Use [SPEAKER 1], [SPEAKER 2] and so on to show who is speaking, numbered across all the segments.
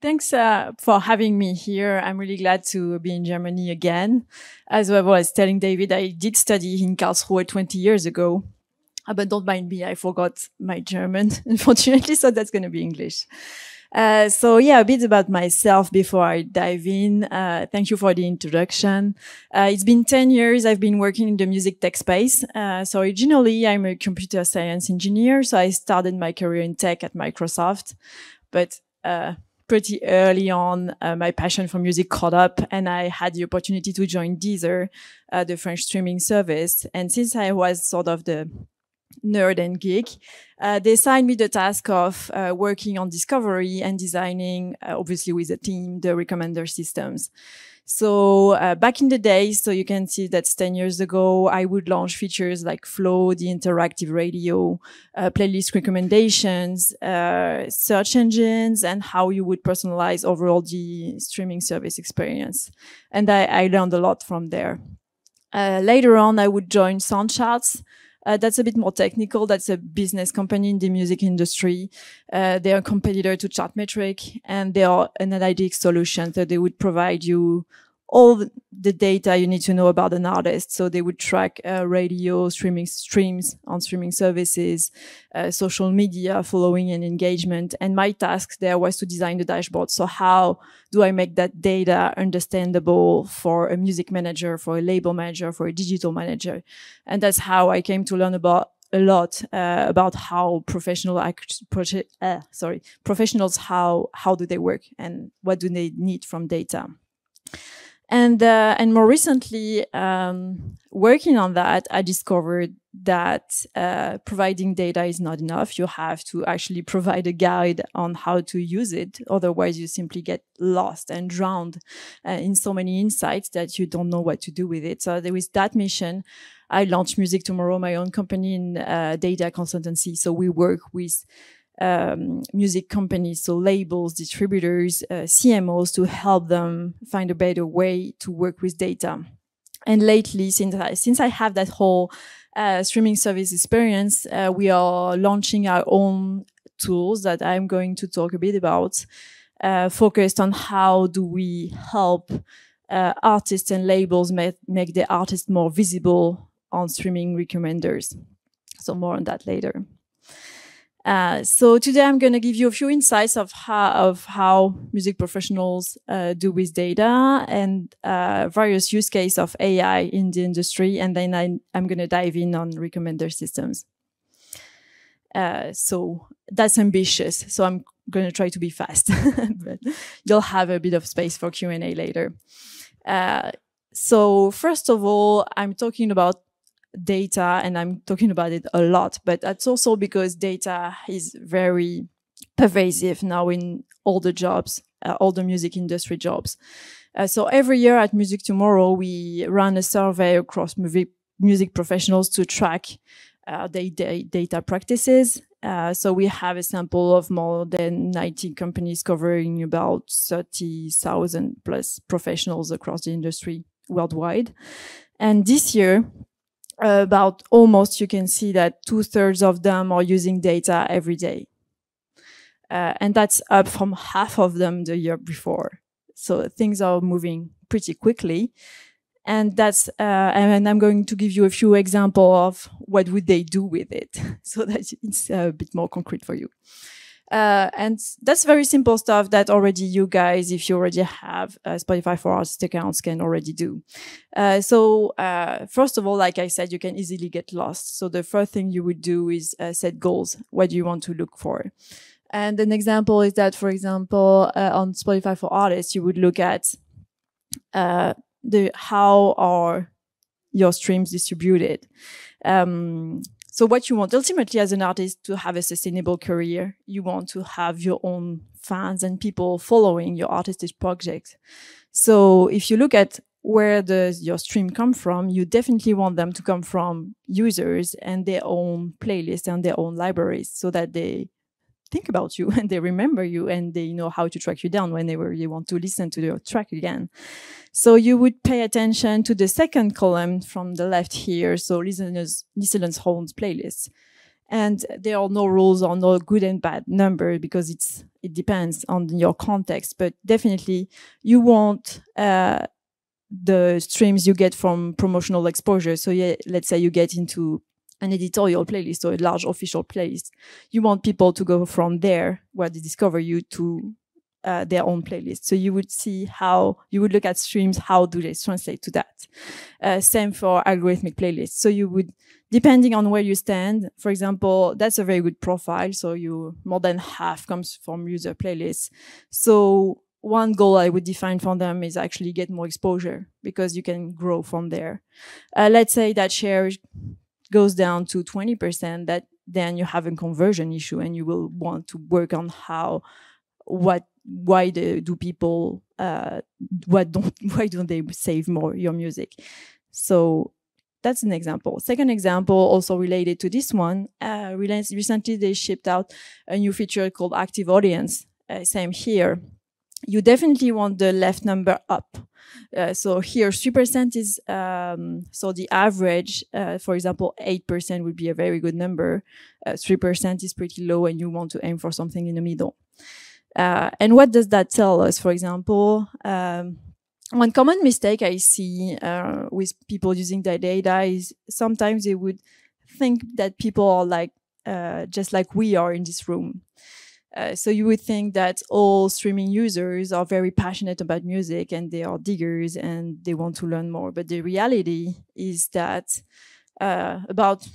[SPEAKER 1] thanks uh, for having me here. I'm really glad to be in Germany again. As I was telling David, I did study in Karlsruhe 20 years ago. Uh, but don't mind me, I forgot my German, unfortunately, so that's going to be English. Uh, so yeah, a bit about myself before I dive in. Uh, thank you for the introduction. Uh, it's been 10 years I've been working in the music tech space. Uh, so originally I'm a computer science engineer. So I started my career in tech at Microsoft, but uh, pretty early on, uh, my passion for music caught up and I had the opportunity to join Deezer, the French streaming service. And since I was sort of the nerd and geek, uh, they assigned me the task of uh, working on discovery and designing, uh, obviously with a team, the recommender systems. So uh, back in the days, so you can see that's 10 years ago, I would launch features like Flow, the interactive radio, uh, playlist recommendations, uh, search engines, and how you would personalize overall the streaming service experience. And I, I learned a lot from there. later on, I would join Soundcharts, uh, that's a bit more technical. That's a business company in the music industry. Uh, they're a competitor to Chartmetric and they are an analytics solution. So they would provide you all the data you need to know about an artist. So they would track uh, radio, streaming streams on streaming services, uh, social media, following and engagement. And my task there was to design the dashboard. So how do I make that data understandable for a music manager, for a label manager, for a digital manager? And that's how I came to learn about a lot uh, about how professional project, uh, sorry professionals how how do they work and what do they need from data and uh, and more recently, um, working on that, I discovered that uh, providing data is not enough. You have to actually provide a guide on how to use it. Otherwise, you simply get lost and drowned uh, in so many insights that you don't know what to do with it. So there was that mission. I launched Music Tomorrow, my own company in uh, data consultancy. So we work with um, music companies, so labels, distributors, uh, CMOs to help them find a better way to work with data. And lately, since I, since I have that whole uh, streaming service experience, uh, we are launching our own tools that I'm going to talk a bit about, uh, focused on how do we help uh, artists and labels make, make the artist more visible on streaming recommenders. So more on that later. Uh, so today I'm going to give you a few insights of how, of how music professionals uh, do with data and uh, various use case of AI in the industry. And then I, am going to dive in on recommender systems. Uh, so that's ambitious. So I'm going to try to be fast, but you'll have a bit of space for Q&A later. Uh, so first of all, I'm talking about data and I'm talking about it a lot, but that's also because data is very pervasive now in all the jobs, uh, all the music industry jobs. Uh, so every year at Music Tomorrow, we run a survey across music, music professionals to track uh, their data practices. Uh, so we have a sample of more than 90 companies covering about 30,000 plus professionals across the industry worldwide. And this year, about almost you can see that two thirds of them are using data every day. Uh, and that's up from half of them the year before. So things are moving pretty quickly. And that's, uh, and I'm going to give you a few examples of what would they do with it so that it's a bit more concrete for you. Uh, and that's very simple stuff that already you guys, if you already have a Spotify for Artists accounts, can already do. Uh, so uh, first of all, like I said, you can easily get lost. So the first thing you would do is uh, set goals. What do you want to look for? And an example is that, for example, uh, on Spotify for Artists, you would look at uh, the how are your streams distributed. Um, so what you want ultimately as an artist to have a sustainable career, you want to have your own fans and people following your artistic project. So if you look at where does your stream come from, you definitely want them to come from users and their own playlists and their own libraries so that they think about you and they remember you and they know how to track you down whenever you want to listen to your track again. So you would pay attention to the second column from the left here. So listeners, listeners' homes playlists. And there are no rules or no good and bad number because it's it depends on your context. But definitely, you want uh, the streams you get from promotional exposure. So yeah, let's say you get into an editorial playlist or a large official playlist. You want people to go from there where they discover you to uh, their own playlist. So you would see how you would look at streams. How do they translate to that? Uh, same for algorithmic playlists. So you would, depending on where you stand, for example, that's a very good profile. So you more than half comes from user playlists. So one goal I would define for them is actually get more exposure because you can grow from there. Uh, let's say that share goes down to 20%, that then you have a conversion issue and you will want to work on how, what, why do, do people, uh, what don't, why don't they save more your music? So that's an example. Second example, also related to this one, uh, recently they shipped out a new feature called Active Audience. Uh, same here you definitely want the left number up. Uh, so here, 3% is, um, so the average, uh, for example, 8% would be a very good number. Uh, 3% is pretty low and you want to aim for something in the middle. Uh, and what does that tell us? For example, um, one common mistake I see uh, with people using their data is sometimes they would think that people are like, uh, just like we are in this room. Uh, so you would think that all streaming users are very passionate about music and they are diggers and they want to learn more. But the reality is that uh, about,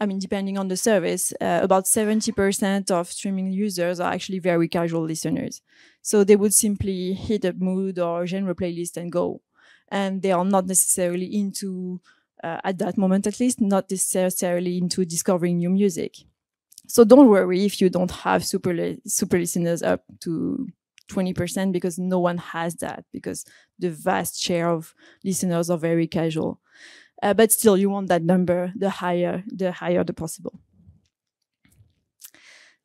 [SPEAKER 1] I mean, depending on the service, uh, about 70% of streaming users are actually very casual listeners. So they would simply hit a mood or genre playlist and go. And they are not necessarily into, uh, at that moment at least, not necessarily into discovering new music. So don't worry if you don't have super super listeners up to 20% because no one has that because the vast share of listeners are very casual. Uh, but still, you want that number, the higher, the higher the possible.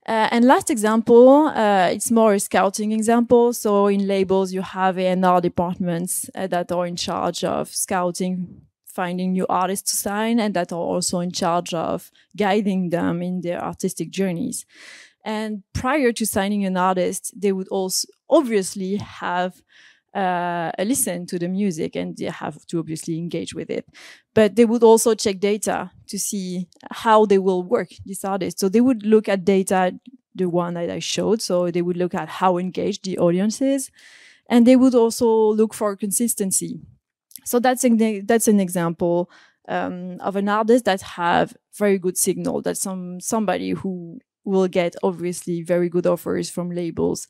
[SPEAKER 1] Uh, and last example, uh, it's more a scouting example. So in labels, you have A&R departments uh, that are in charge of scouting finding new artists to sign and that are also in charge of guiding them in their artistic journeys. And prior to signing an artist, they would also obviously have uh, a listen to the music and they have to obviously engage with it. But they would also check data to see how they will work, these artists. So they would look at data, the one that I showed. So they would look at how engaged the audience is. And they would also look for consistency so that's an, that's an example um, of an artist that have very good signal. That's some somebody who will get obviously very good offers from labels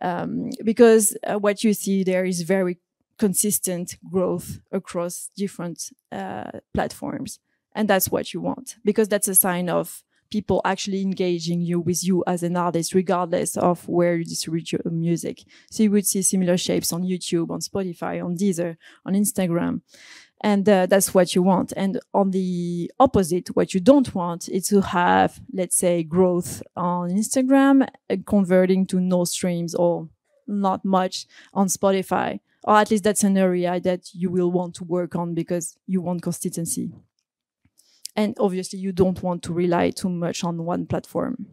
[SPEAKER 1] um, because uh, what you see there is very consistent growth across different uh, platforms, and that's what you want because that's a sign of people actually engaging you with you as an artist, regardless of where you distribute your music. So you would see similar shapes on YouTube, on Spotify, on Deezer, on Instagram. And uh, that's what you want. And on the opposite, what you don't want is to have, let's say, growth on Instagram, uh, converting to no streams or not much on Spotify. Or at least that's an area that you will want to work on because you want consistency. And obviously, you don't want to rely too much on one platform.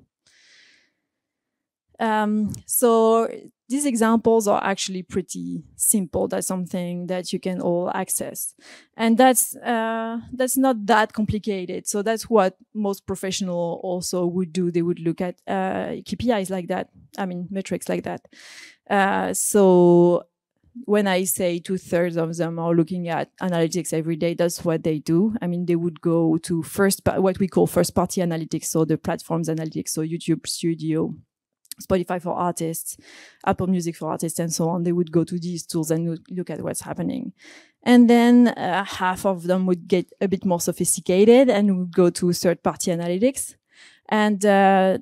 [SPEAKER 1] Um, so these examples are actually pretty simple. That's something that you can all access, and that's uh, that's not that complicated. So that's what most professional also would do. They would look at uh, KPIs like that. I mean metrics like that. Uh, so when I say two thirds of them are looking at analytics every day, that's what they do. I mean, they would go to first, what we call first party analytics, so the platforms analytics, so YouTube Studio, Spotify for artists, Apple Music for artists, and so on. They would go to these tools and look at what's happening. And then uh, half of them would get a bit more sophisticated and would go to third party analytics. And uh,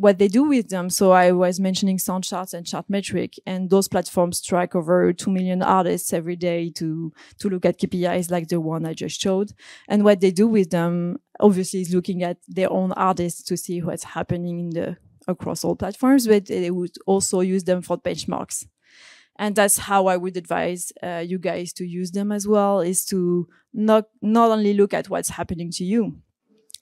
[SPEAKER 1] what they do with them. So I was mentioning Soundcharts and Chartmetric, and those platforms track over 2 million artists every day to, to look at KPIs like the one I just showed. And what they do with them, obviously, is looking at their own artists to see what's happening in the, across all platforms, but they would also use them for benchmarks. And that's how I would advise uh, you guys to use them as well, is to not, not only look at what's happening to you,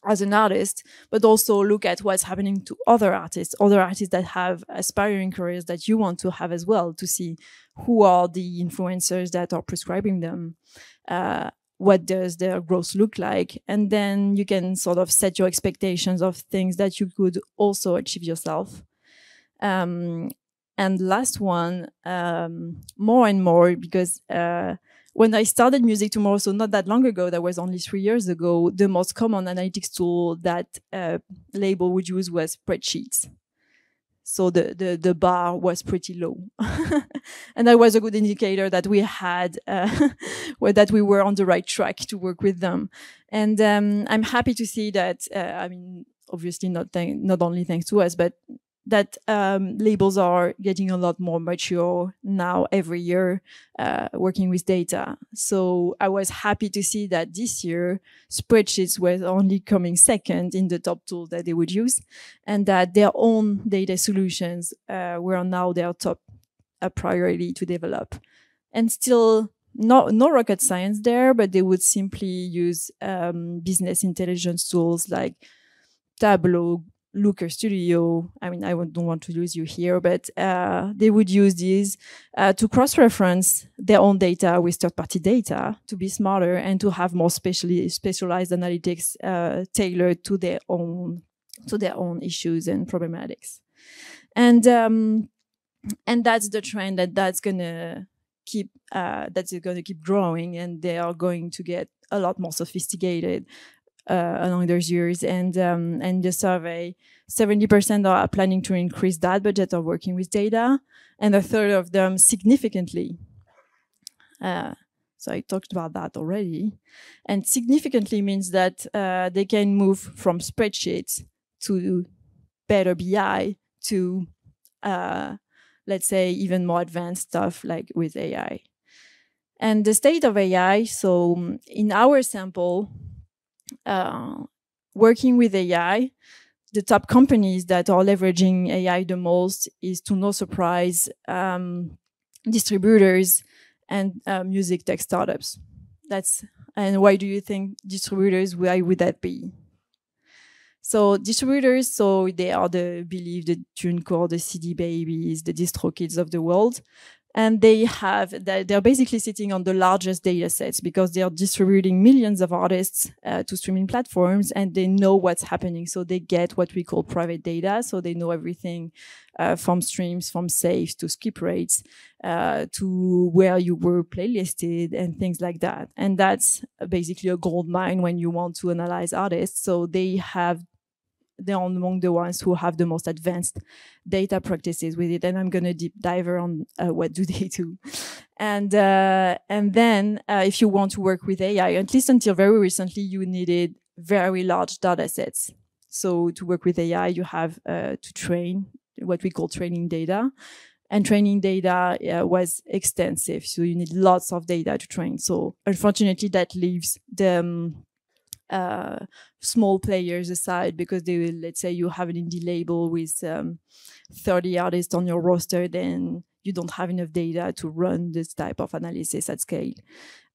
[SPEAKER 1] as an artist, but also look at what's happening to other artists, other artists that have aspiring careers that you want to have as well, to see who are the influencers that are prescribing them. Uh, what does their growth look like? And then you can sort of set your expectations of things that you could also achieve yourself. Um, and last one, um, more and more, because uh, when I started Music Tomorrow, so not that long ago, that was only three years ago, the most common analytics tool that uh, label would use was spreadsheets. So the, the, the bar was pretty low. and that was a good indicator that we had, uh, that we were on the right track to work with them. And um, I'm happy to see that, uh, I mean, obviously not, not only thanks to us, but that um, labels are getting a lot more mature now every year uh, working with data. So I was happy to see that this year spreadsheets were only coming second in the top tool that they would use and that their own data solutions uh, were now their top uh, priority to develop. And still no, no rocket science there, but they would simply use um, business intelligence tools like Tableau, Looker Studio. I mean, I don't want to lose you here, but uh, they would use these uh, to cross-reference their own data with third-party data to be smarter and to have more specially specialized analytics uh, tailored to their own to their own issues and problematics. And um, and that's the trend that that's gonna keep uh, that's gonna keep growing, and they are going to get a lot more sophisticated along those years. And um, and the survey, 70% are planning to increase that budget of working with data, and a third of them significantly. Uh, so I talked about that already. And significantly means that uh, they can move from spreadsheets to better BI to, uh, let's say, even more advanced stuff like with AI. And the state of AI, so um, in our sample, uh, working with AI, the top companies that are leveraging AI the most is to no surprise um, distributors and uh, music tech startups. That's and why do you think distributors? Why would that be? So distributors, so they are the believe the TuneCore, the CD babies, the DistroKids of the world and they have they're basically sitting on the largest data sets because they are distributing millions of artists uh, to streaming platforms and they know what's happening. So they get what we call private data. So they know everything uh, from streams from saves to skip rates uh, to where you were playlisted and things like that. And that's basically a gold mine when you want to analyze artists. So they have they're among the ones who have the most advanced data practices with it. And I'm going to deep dive on uh, what do they do. And, uh, and then uh, if you want to work with AI, at least until very recently, you needed very large data sets. So to work with AI, you have uh, to train what we call training data. And training data uh, was extensive. So you need lots of data to train. So unfortunately, that leaves the, um, uh, small players aside because they will, let's say you have an indie label with um, 30 artists on your roster, then you don't have enough data to run this type of analysis at scale.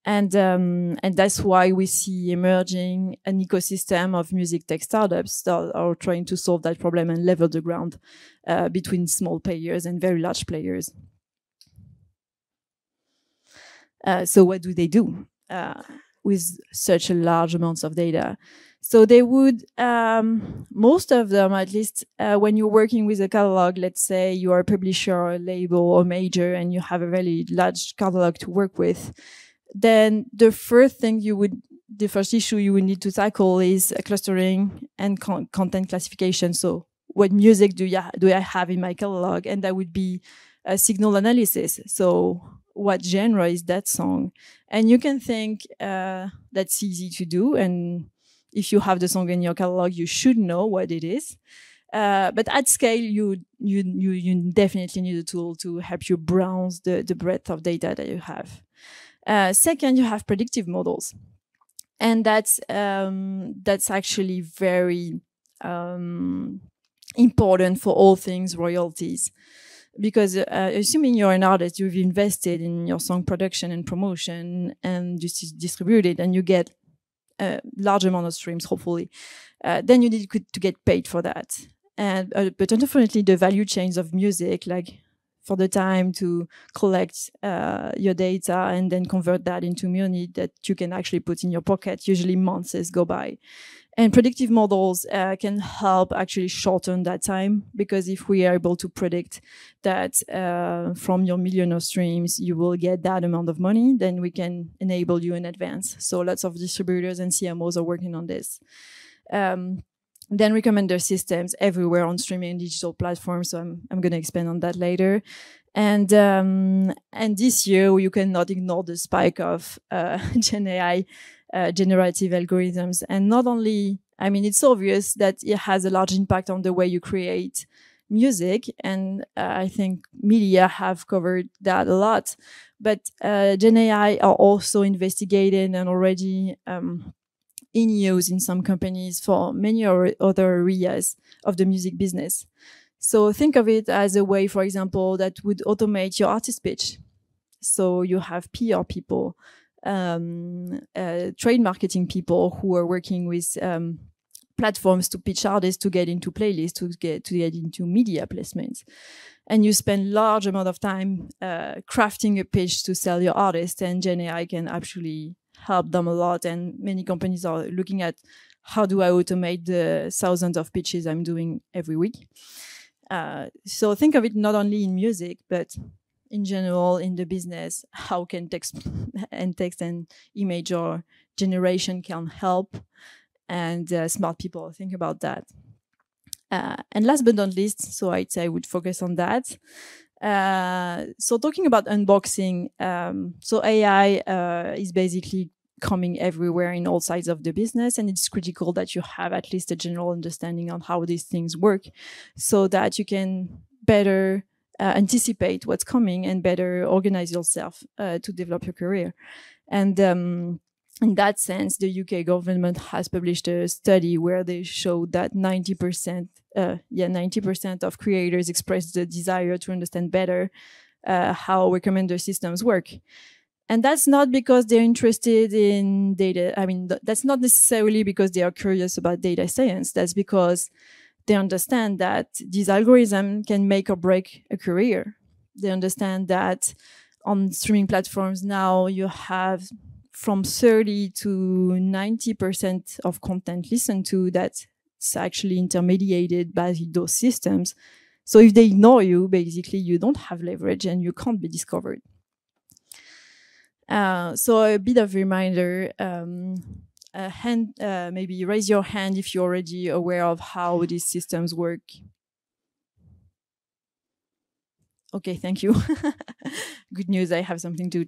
[SPEAKER 1] And, um, and that's why we see emerging an ecosystem of music tech startups that are trying to solve that problem and level the ground uh, between small players and very large players. Uh, so what do they do? Uh, with such a large amounts of data. So they would, um, most of them, at least uh, when you're working with a catalog, let's say you are a publisher or a label or major and you have a very large catalog to work with, then the first thing you would, the first issue you would need to tackle is clustering and con content classification. So what music do, do I have in my catalog? And that would be a signal analysis. So what genre is that song? And you can think uh, that's easy to do. And if you have the song in your catalog, you should know what it is. Uh, but at scale, you, you, you, you definitely need a tool to help you browse the, the breadth of data that you have. Uh, second, you have predictive models. And that's, um, that's actually very um, important for all things royalties because uh, assuming you're an artist, you've invested in your song production and promotion and just distributed and you get a large amount of streams, hopefully, uh, then you need to get paid for that. And uh, but unfortunately, the value chains of music, like for the time to collect uh, your data and then convert that into money that you can actually put in your pocket. Usually months go by. And predictive models uh, can help actually shorten that time because if we are able to predict that uh, from your million of streams, you will get that amount of money, then we can enable you in advance. So lots of distributors and CMOs are working on this. Um, then recommender systems everywhere on streaming and digital platforms. So I'm, I'm going to expand on that later. And um, and this year you cannot ignore the spike of uh, Gen AI uh, generative algorithms. And not only, I mean, it's obvious that it has a large impact on the way you create music, and uh, I think media have covered that a lot. But uh, Gen AI are also investigated and already. Um, in use in some companies for many other areas of the music business. So think of it as a way, for example, that would automate your artist pitch. So you have PR people, um, uh, trade marketing people who are working with um, platforms to pitch artists to get into playlists, to get to get into media placements. And you spend large amount of time uh, crafting a pitch to sell your artist, and Gen AI can actually help them a lot. And many companies are looking at how do I automate the thousands of pitches I'm doing every week. Uh, so think of it not only in music, but in general in the business. How can text and text and image or generation can help, and uh, smart people think about that. Uh, and last but not least, so I'd say I would focus on that. Uh, so talking about unboxing, um, so AI uh, is basically coming everywhere in all sides of the business, and it's critical that you have at least a general understanding on how these things work, so that you can better uh, anticipate what's coming and better organize yourself uh, to develop your career. And um, in that sense, the UK government has published a study where they showed that 90%, uh, yeah, 90% of creators expressed the desire to understand better uh, how recommender systems work. And that's not because they're interested in data. I mean, th that's not necessarily because they are curious about data science. That's because they understand that these algorithms can make or break a career. They understand that on streaming platforms now you have from 30 to 90% of content listened to that's actually intermediated by those systems. So if they ignore you, basically you don't have leverage and you can't be discovered. Uh, so a bit of reminder, um, hand, uh, maybe raise your hand if you're already aware of how these systems work. Okay, thank you. Good news, I have something to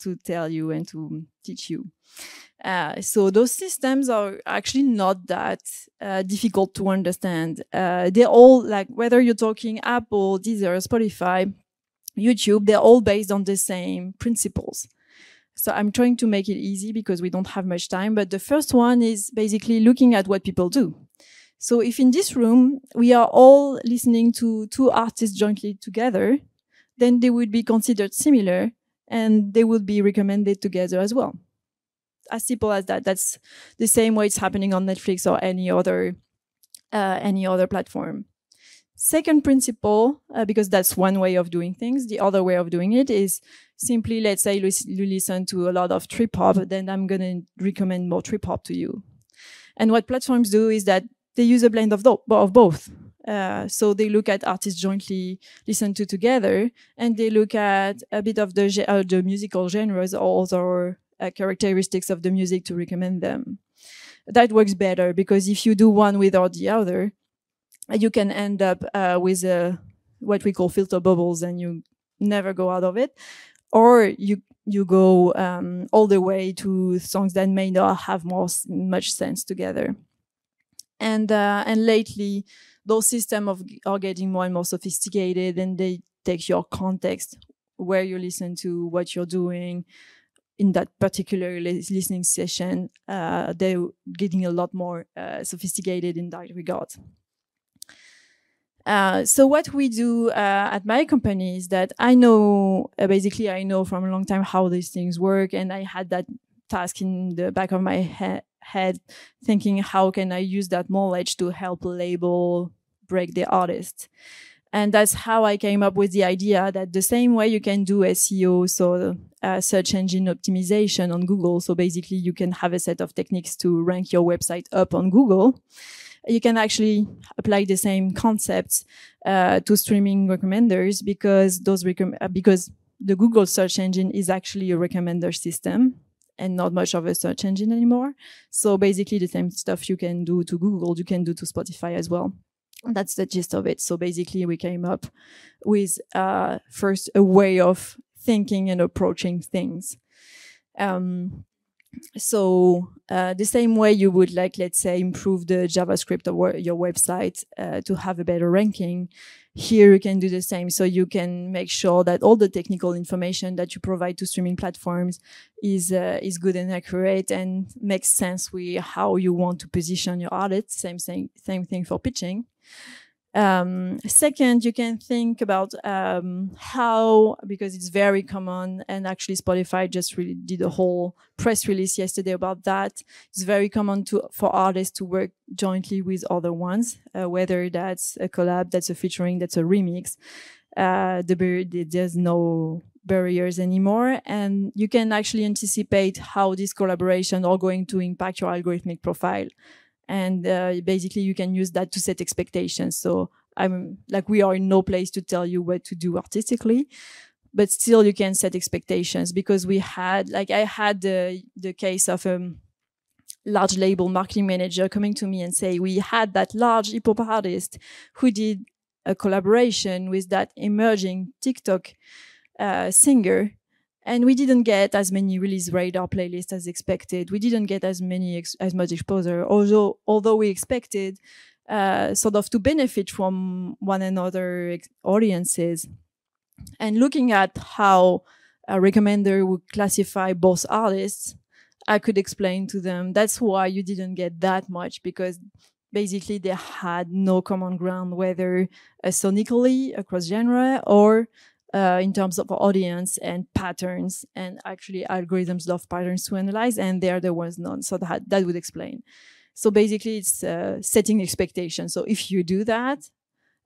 [SPEAKER 1] to tell you and to teach you. Uh, so those systems are actually not that uh, difficult to understand. Uh, they're all like whether you're talking Apple, Deezer, Spotify, YouTube, they're all based on the same principles. So I'm trying to make it easy because we don't have much time. But the first one is basically looking at what people do. So if in this room we are all listening to two artists jointly together, then they would be considered similar and they would be recommended together as well. As simple as that. That's the same way it's happening on Netflix or any other uh, any other platform. Second principle, uh, because that's one way of doing things. The other way of doing it is simply, let's say you listen to a lot of trip hop, then I'm going to recommend more trip hop to you. And what platforms do is that they use a blend of, of both. Uh, so they look at artists jointly listened to together, and they look at a bit of the, uh, the musical genres or other uh, characteristics of the music to recommend them. That works better because if you do one without the other, you can end up uh, with a, what we call filter bubbles, and you never go out of it, or you you go um, all the way to songs that may not have more much sense together. And uh, and lately, those systems are getting more and more sophisticated and they take your context where you listen to what you're doing. In that particular listening session uh, they're getting a lot more uh, sophisticated in that regard uh, so what we do uh, at my company is that I know, uh, basically I know from a long time how these things work and I had that task in the back of my he head thinking, how can I use that knowledge to help label break the artist? And that's how I came up with the idea that the same way you can do SEO, so uh, search engine optimization on Google. So basically you can have a set of techniques to rank your website up on Google. You can actually apply the same concepts uh, to streaming recommenders because those uh, because the Google search engine is actually a recommender system and not much of a search engine anymore. So basically the same stuff you can do to Google, you can do to Spotify as well that's the gist of it. So basically, we came up with uh, first a way of thinking and approaching things. Um, so uh, the same way you would like, let's say, improve the JavaScript of your website uh, to have a better ranking. Here you can do the same. So you can make sure that all the technical information that you provide to streaming platforms is uh, is good and accurate and makes sense with how you want to position your audit. Same thing, same thing for pitching. Um, second, you can think about um, how, because it's very common, and actually Spotify just really did a whole press release yesterday about that. It's very common to for artists to work jointly with other ones, uh, whether that's a collab, that's a featuring, that's a remix. Uh, the, there's no barriers anymore, and you can actually anticipate how this collaboration are going to impact your algorithmic profile and uh, basically you can use that to set expectations. So i'm like we are in no place to tell you what to do artistically but still you can set expectations because we had like i had the the case of a um, large label marketing manager coming to me and say we had that large hip hop artist who did a collaboration with that emerging tiktok uh, singer and we didn't get as many release radar playlists as expected. We didn't get as many as much exposure, although although we expected uh, sort of to benefit from one another audiences. And looking at how a recommender would classify both artists, I could explain to them that's why you didn't get that much because basically they had no common ground, whether sonically across genre or uh, in terms of audience and patterns and actually algorithms love patterns to analyze and they're the ones so that that would explain. So basically it's uh, setting expectations. So if you do that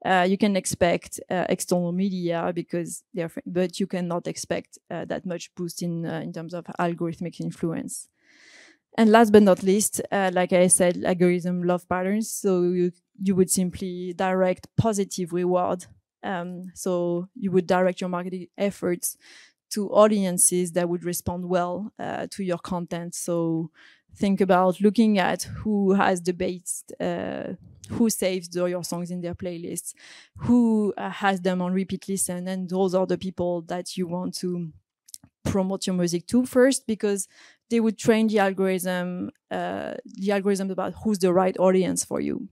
[SPEAKER 1] uh, you can expect uh, external media because they're but you cannot expect uh, that much boost in uh, in terms of algorithmic influence. And last but not least like i said algorithm love patterns. So you you would simply direct positive reward um, so you would direct your marketing efforts to audiences that would respond well uh, to your content. So think about looking at who has the best, uh, who saves your songs in their playlists, who uh, has them on repeat listen, and those are the people that you want to promote your music to first because they would train the algorithm, uh, the algorithm about who's the right audience for you.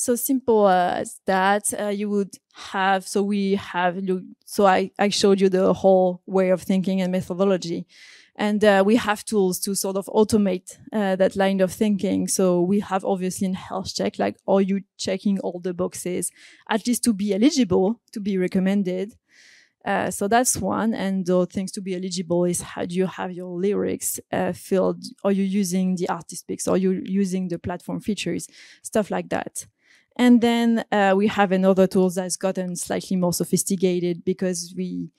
[SPEAKER 1] So simple as that uh, you would have so we have so I, I showed you the whole way of thinking and methodology. And uh, we have tools to sort of automate uh, that line of thinking. So we have obviously in health check like are you checking all the boxes at least to be eligible to be recommended? Uh, so that's one. And the things to be eligible is how do you have your lyrics uh, filled? Are you using the artist picks are you using the platform features? Stuff like that and then uh, we have another tool that's gotten slightly more sophisticated because we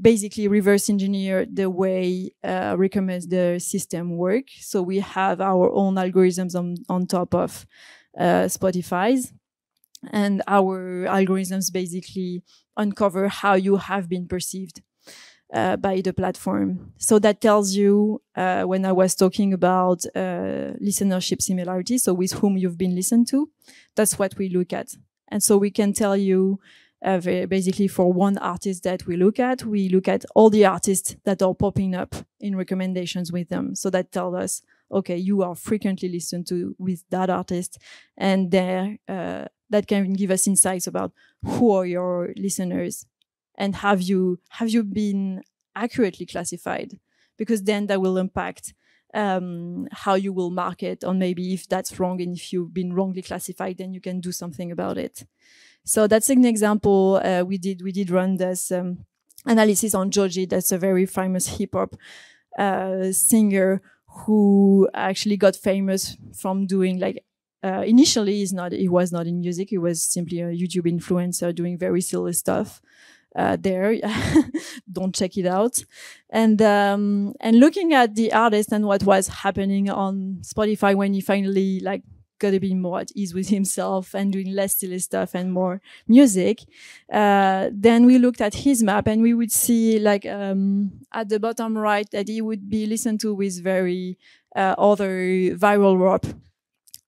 [SPEAKER 1] basically reverse engineer the way uh, recommends the system work. So we have our own algorithms on, on top of uh, Spotify's. And our algorithms basically uncover how you have been perceived uh, by the platform. So that tells you uh, when I was talking about uh, listenership similarity, so with whom you've been listened to, that's what we look at. And so we can tell you uh, basically for one artist that we look at, we look at all the artists that are popping up in recommendations with them. So that tells us, okay, you are frequently listened to with that artist, and there uh, that can give us insights about who are your listeners and have you have you been accurately classified? Because then that will impact um, how you will market or maybe if that's wrong and if you've been wrongly classified then you can do something about it. So that's an example uh, we did we did run this um, analysis on joji that's a very famous hip hop uh, singer who actually got famous from doing like uh, initially he's not he was not in music. He was simply a youtube influencer doing very silly stuff uh, there don't check it out and um, and looking at the artist and what was happening on spotify when he finally like got to be more at ease with himself and doing less silly stuff and more music. Uh, then we looked at his map and we would see like um, at the bottom right that he would be listened to with very uh, other viral rap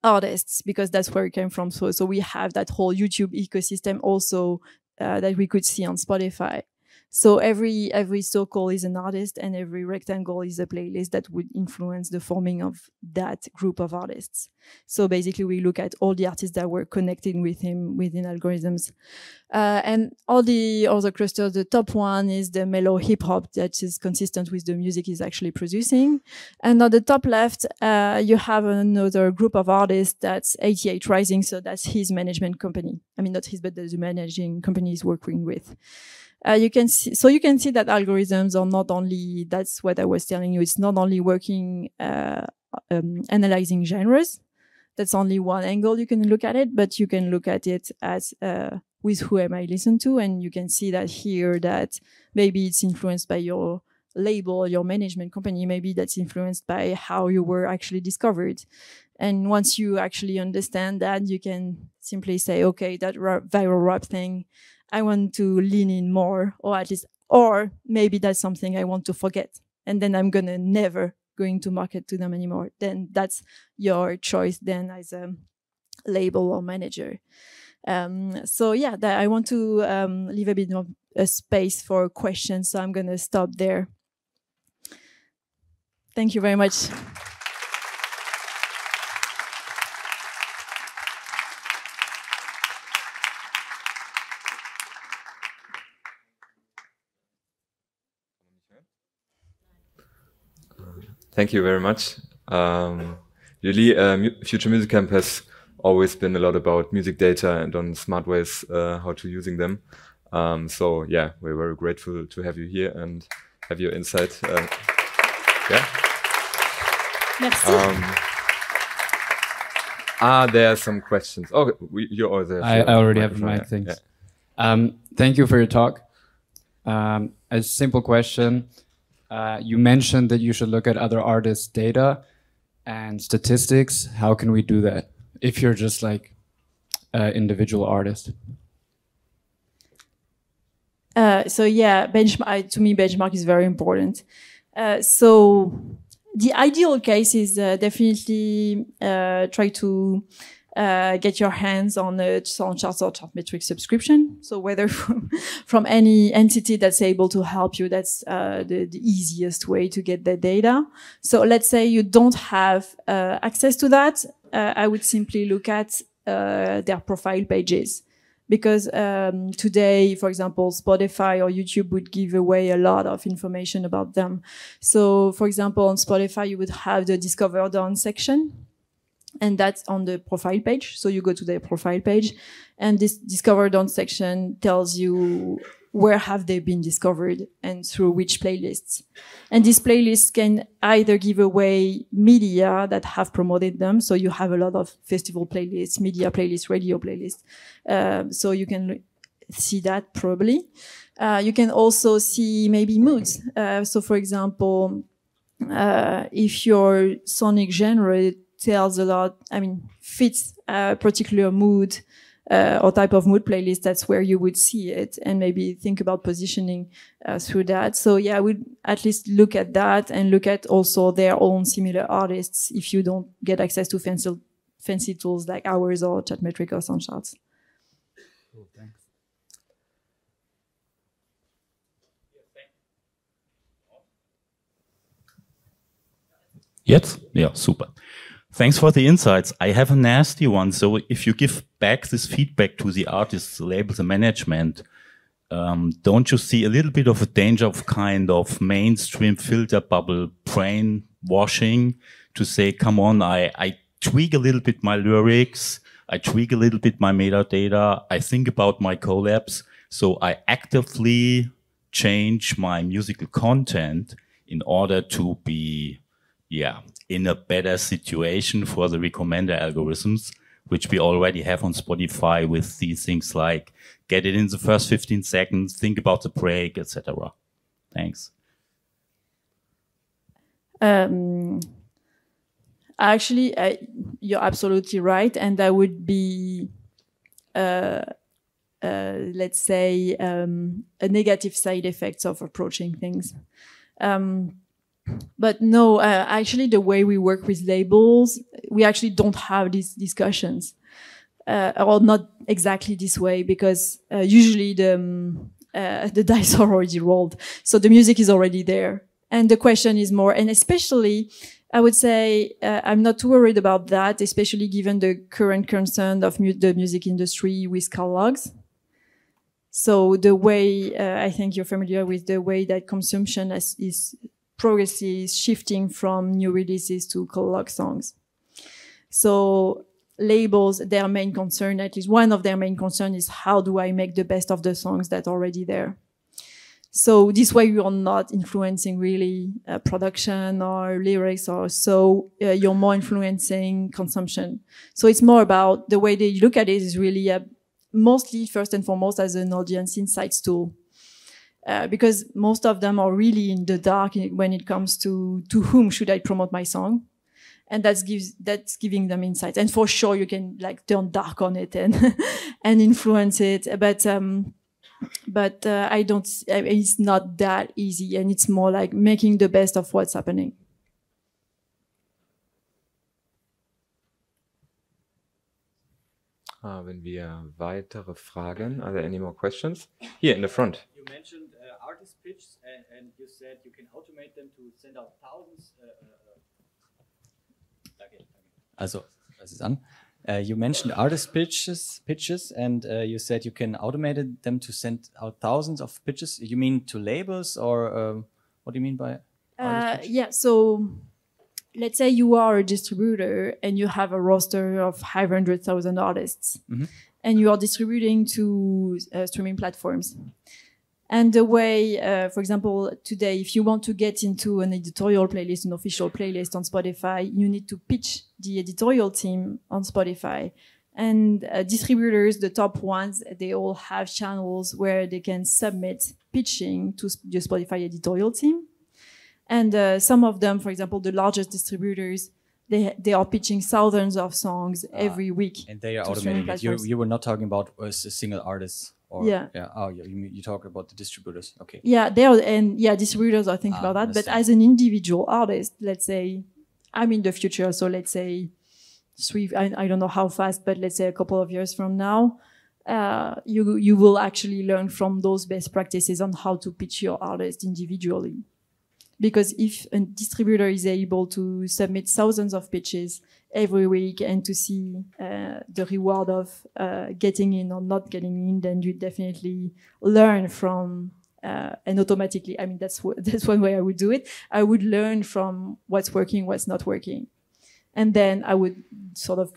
[SPEAKER 1] artists because that's where it came from. So, so we have that whole YouTube ecosystem also uh, that we could see on Spotify. So every every circle is an artist, and every rectangle is a playlist that would influence the forming of that group of artists. So basically, we look at all the artists that were connecting with him within algorithms, uh, and all the other clusters. The top one is the mellow hip hop that is consistent with the music he's actually producing, and on the top left, uh, you have another group of artists that's 88 Rising. So that's his management company. I mean, not his, but the managing company he's working with uh, you can see, so you can see that algorithms are not only, that's what I was telling you, it's not only working, uh, um, analyzing genres. That's only one angle you can look at it, but you can look at it as, uh, with who am I listen to? And you can see that here that maybe it's influenced by your label, your management company, maybe that's influenced by how you were actually discovered. And once you actually understand that, you can simply say, okay, that viral rap thing I want to lean in more, or at least, or maybe that's something I want to forget. And then I'm gonna never going to market to them anymore. Then that's your choice then as a label or manager. Um, so yeah, that I want to um, leave a bit of a space for questions. So I'm gonna stop there. Thank you very much.
[SPEAKER 2] Thank you very much. Um, really, uh, Future Music Camp has always been a lot about music data and on smart ways uh, how to using them. Um, so yeah, we're very grateful to have you here and have your insight. Uh, yeah.
[SPEAKER 1] Merci.
[SPEAKER 2] Um, ah, there are some questions. Oh, we, you're all there.
[SPEAKER 3] I, I already have my things. Yeah. Um, thank you for your talk. Um, a simple question. Uh, you mentioned that you should look at other artists' data and statistics. How can we do that if you're just like an individual artist?
[SPEAKER 1] Uh, so yeah, benchmark to me, benchmark is very important. Uh, so the ideal case is uh, definitely uh, try to uh, get your hands on a Soundcharts or Chartmetric subscription. So whether from, from any entity that's able to help you, that's uh, the, the, easiest way to get the data. So let's say you don't have uh, access to that. Uh, I would simply look at uh, their profile pages. Because um, today, for example, Spotify or YouTube would give away a lot of information about them. So, for example, on Spotify, you would have the Discovered On section and that's on the profile page. So you go to the profile page and this discovered on section tells you where have they been discovered and through which playlists. And these playlists can either give away media that have promoted them. So you have a lot of festival playlists, media playlists, radio playlists. Uh, so you can see that probably. Uh, you can also see maybe moods. Uh, so for example, uh, if your sonic genre tells a lot, I mean, fits a particular mood uh, or type of mood playlist, that's where you would see it and maybe think about positioning uh, through that. So yeah, I would at least look at that and look at also their own similar artists if you don't get access to fancy, fancy tools like ours or Chartmetric or Soundcharts.
[SPEAKER 3] Cool, thanks.
[SPEAKER 4] Jetzt? Ja, super. Thanks for the insights. I have a nasty one. So if you give back this feedback to the artists, the labels, the management, um, don't you see a little bit of a danger of kind of mainstream filter bubble brain washing to say, come on, I, I tweak a little bit my lyrics, I tweak a little bit my metadata, I think about my collabs, so I actively change my musical content in order to be, yeah, in a better situation for the recommender algorithms, which we already have on Spotify with these things like get it in the first 15 seconds, think about the break, etc. Thanks.
[SPEAKER 1] Um, actually, uh, you're absolutely right, and that would be, uh, uh, let's say, um, a negative side effects of approaching things. Um, but no, uh, actually, the way we work with labels, we actually don't have these discussions, uh, or not exactly this way, because uh, usually the um, the dice are already rolled, so the music is already there and the question is more, and especially, I would say uh, I'm not too worried about that, especially given the current concern of mu the music industry with catalogs. So the way uh, I think you're familiar with the way that consumption is, is progressively shifting from new releases to catalog songs. So labels, their main concern, at least one of their main concern is how do I make the best of the songs that are already there? So this way you are not influencing really uh, production or lyrics or so uh, you're more influencing consumption. So it's more about the way they look at it is really uh, mostly first and foremost as an audience insights tool. Uh, because most of them are really in the dark when it comes to to whom should I promote my song, and that's gives that's giving them insights. And for sure, you can like turn dark on it and and influence it. But um, but uh, I don't. It's not that easy, and it's more like making the best of what's happening.
[SPEAKER 2] Haben wir weitere Fragen? Are there any more questions? Here in the front.
[SPEAKER 5] You mentioned uh, artist pitch, and, and, you said you can automate them to send out thousands. Uh, uh, okay, uh, also, das ist an. Uh, you mentioned artist pitches, pitches, and uh, you said you can automate them to send out thousands of pitches. You mean to labels, or um, what do you mean by?
[SPEAKER 1] Uh, yeah, so let's say you are a distributor and you have a roster of 500,000 artists, mm -hmm. and you are distributing to uh, streaming platforms. And the way, uh, for example, today, if you want to get into an editorial playlist, an official playlist on Spotify, you need to pitch the editorial team on Spotify. And uh, distributors, the top ones, they all have channels where they can submit pitching to the Spotify editorial team. And uh, some of them, for example, the largest distributors, they, they are pitching thousands of songs ah, every week.
[SPEAKER 5] And they are automating it. You, you were not talking about a single artist. Or,
[SPEAKER 1] yeah.
[SPEAKER 5] Yeah. Oh, yeah. You, you talk about the distributors. Okay.
[SPEAKER 1] Yeah, they are, and yeah, distributors are thinking ah, about that. But as an individual artist, let's say, I'm in the future, so let's say three. I, I don't know how fast, but let's say a couple of years from now, uh, you you will actually learn from those best practices on how to pitch your artist individually. Because if a distributor is able to submit thousands of pitches every week and to see uh, the reward of uh, getting in or not getting in, then you definitely learn from uh, and automatically. I mean, that's that's one way I would do it. I would learn from what's working, what's not working, and then I would sort of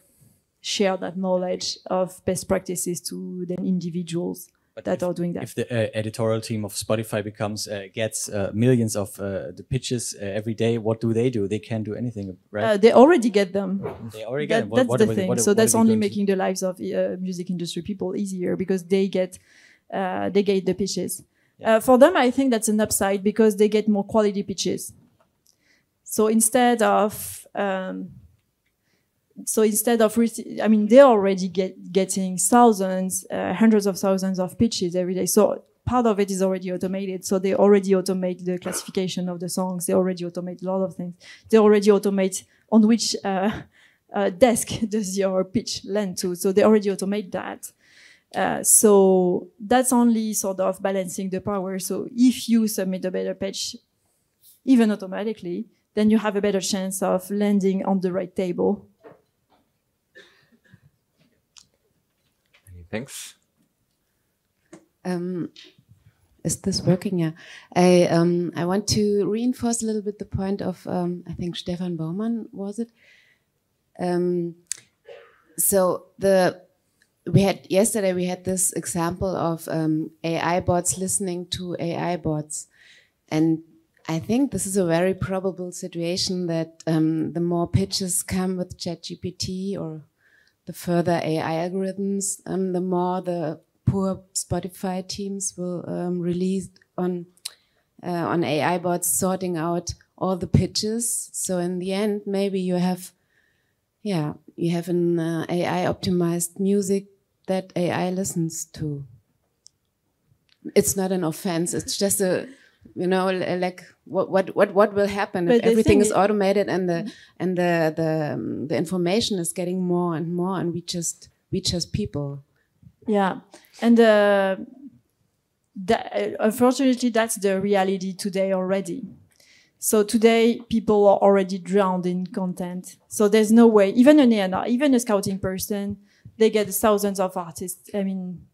[SPEAKER 1] share that knowledge of best practices to the individuals but that
[SPEAKER 5] if,
[SPEAKER 1] are doing that.
[SPEAKER 5] If the uh, editorial team of Spotify becomes uh, gets uh, millions of uh, the pitches uh, every day, what do they do? They can't do anything, right?
[SPEAKER 1] Uh, they already get them.
[SPEAKER 5] They already get them.
[SPEAKER 1] What, that's what the thing. What, so that's only making the lives of music industry people easier because they get they get the pitches. Yeah. for them, I think that's an upside because they get more quality pitches. So instead of um, so instead of, I mean, they're already get, getting thousands, uh, hundreds of thousands of pitches every day. So part of it is already automated. So they already automate the classification of the songs. They already automate a lot of things. They already automate on which uh, uh, desk does your pitch land to. So they already automate that. Uh, so that's only sort of balancing the power. So if you submit a better pitch, even automatically, then you have a better chance of landing on the right table
[SPEAKER 2] Thanks.
[SPEAKER 6] Um, is this working? Yeah. I um, I want to reinforce a little bit the point of um, I think Stefan Baumann was it. Um, so the we had yesterday we had this example of um, AI bots listening to AI bots, and I think this is a very probable situation that um, the more pitches come with ChatGPT or the further AI algorithms, um, the more the poor Spotify teams will um, release on uh, on AI bots sorting out all the pitches. So in the end, maybe you have, yeah, you have an uh, AI optimized music that AI listens to. It's not an offense. It's just a, you know, like what what what what will happen
[SPEAKER 1] But
[SPEAKER 6] if everything is automated and the and the the um, the information is getting more and more and we just we just people.
[SPEAKER 1] Yeah, and uh, that, uh, unfortunately, that's the reality today already. So today, people are already drowned in content. So there's no way, even an A&R, even a scouting person, they get thousands of artists. I mean,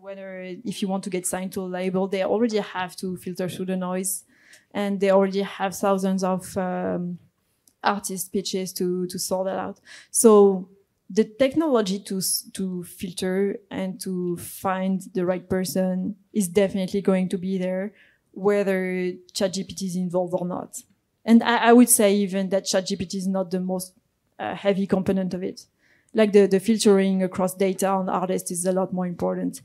[SPEAKER 1] whether if you want to get signed to a label, they already have to filter through the noise, and they already have thousands of um, artist pitches to to sort that out. So the technology to to filter and to find the right person is definitely going to be there, whether ChatGPT is involved or not. And I, I would say even that ChatGPT is not the most uh, heavy component of it. Like the, the filtering across data on artists is a lot more important.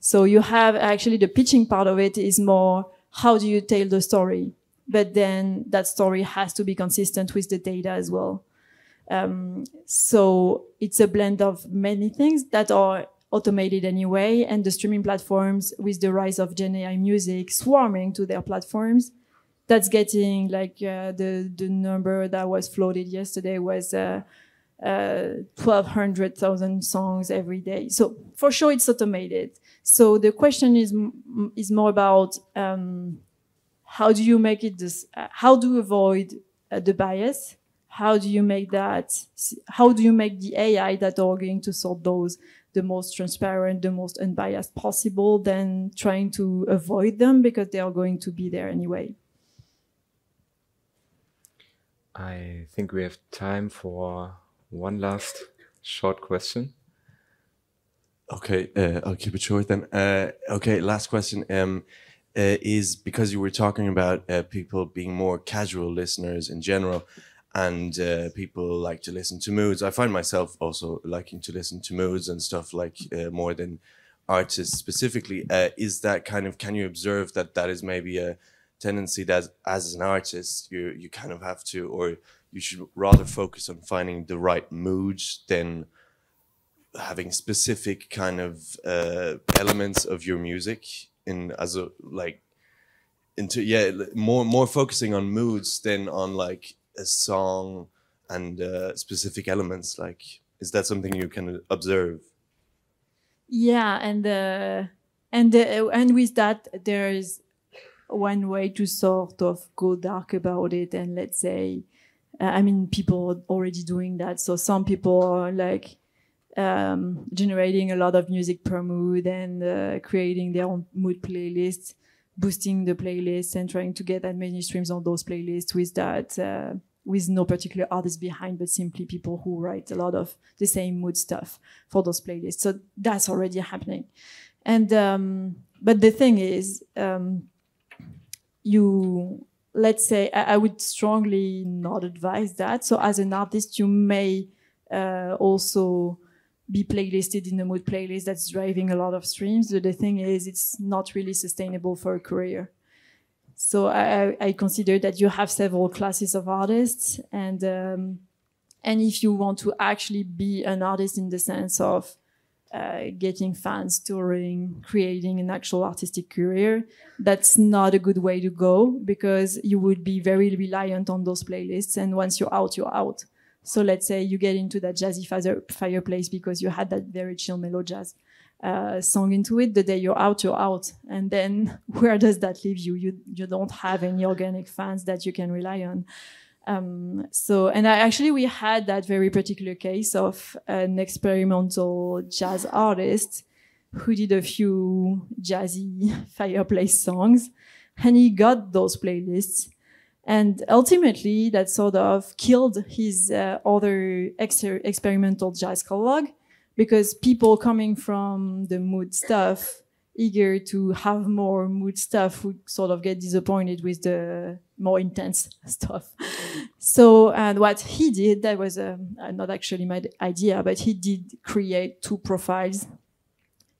[SPEAKER 1] So you have actually the pitching part of it is more how do you tell the story? But then that story has to be consistent with the data as well. Um, so it's a blend of many things that are automated anyway, and the streaming platforms with the rise of Gen AI music swarming to their platforms, that's getting like uh, the the number that was floated yesterday was uh, uh, 1,200,000 songs every day. So for sure, it's automated. So the question is is more about um, how do you make it this? Uh, how do you avoid uh, the bias? How do you make that? How do you make the AI that are going to sort those the most transparent, the most unbiased possible? Than trying to avoid them because they are going to be there anyway.
[SPEAKER 2] I think we have time for one last short question.
[SPEAKER 7] Okay, uh, I'll keep it short then. Uh, okay, last question um, uh, is because you were talking about uh, people being more casual listeners in general, and uh, people like to listen to moods. I find myself also liking to listen to moods and stuff like uh, more than artists specifically. Is that kind of can you observe that that is maybe a tendency that as an artist you you kind of have to or you should rather focus on finding the right moods than having specific kind of uh, elements of your music in as a like into yeah more more focusing on moods than on like a song and uh, specific elements like is that something you can observe
[SPEAKER 1] Yeah, and uh, and uh, and with that, there is one way to sort of go dark about it, and let's say, uh, I mean, people are already doing that. So some people are like um, generating a lot of music per mood and uh, creating their own mood playlists, boosting the playlists, and trying to get that many streams on those playlists with that. Uh, with no particular artist behind, but simply people who write a lot of the same mood stuff for those playlists. So that's already happening. And um, but the thing is, um, you let's say I, I would strongly not advise that. So as an artist, you may uh, also be playlisted in a mood playlist that's driving a lot of streams. The thing is, it's not really sustainable for a career. So I, I- I consider that you have several classes of artists, and um, and if you want to actually be an artist in the sense of uh, getting fans, touring, creating an actual artistic career, that's not a good way to go because you would be very reliant on those playlists. And once you're out, you're out. So let's say you get into that jazzy fireplace because you had that very chill mellow jazz uh, song into it. The day you're out, you're out. And then where does that leave you? You you don't have any organic fans that you can rely on. Um, so, and I actually we had that very particular case of an experimental jazz artist who did a few jazzy fireplace songs, and he got those playlists. And ultimately, that sort of killed his uh, other ex- experimental jazz catalog because people coming from the mood stuff, eager to have more mood stuff, would sort of get disappointed with the more intense stuff. So, and what he did, that was um, uh, not actually my idea, but he did create two profiles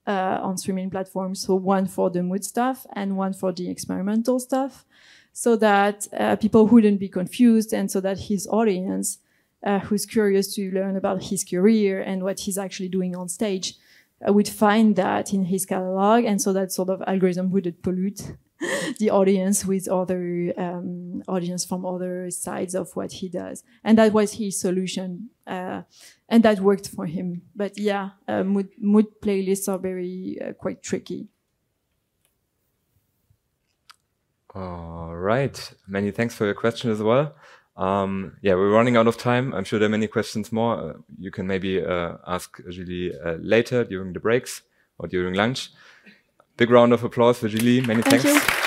[SPEAKER 1] uh, on streaming platforms. So one for the mood stuff and one for the experimental stuff so that uh, people wouldn't be confused and so that his audience uh, who's curious to learn about his career and what he's actually doing on stage uh, would find that in his catalog and so that sort of algorithm wouldn't pollute the audience with other um, audience from other sides of what he does. And that was his solution uh, and that worked for him. But yeah uh, mood, mood playlists are very uh, quite tricky
[SPEAKER 2] all right many thanks for your question as well um, yeah, we're running out of time. I'm sure there are many questions more. Uh, you can maybe uh, ask Julie uh, later during the breaks or during lunch. Big round of applause for Julie. Many
[SPEAKER 1] Thank
[SPEAKER 2] thanks.
[SPEAKER 1] You.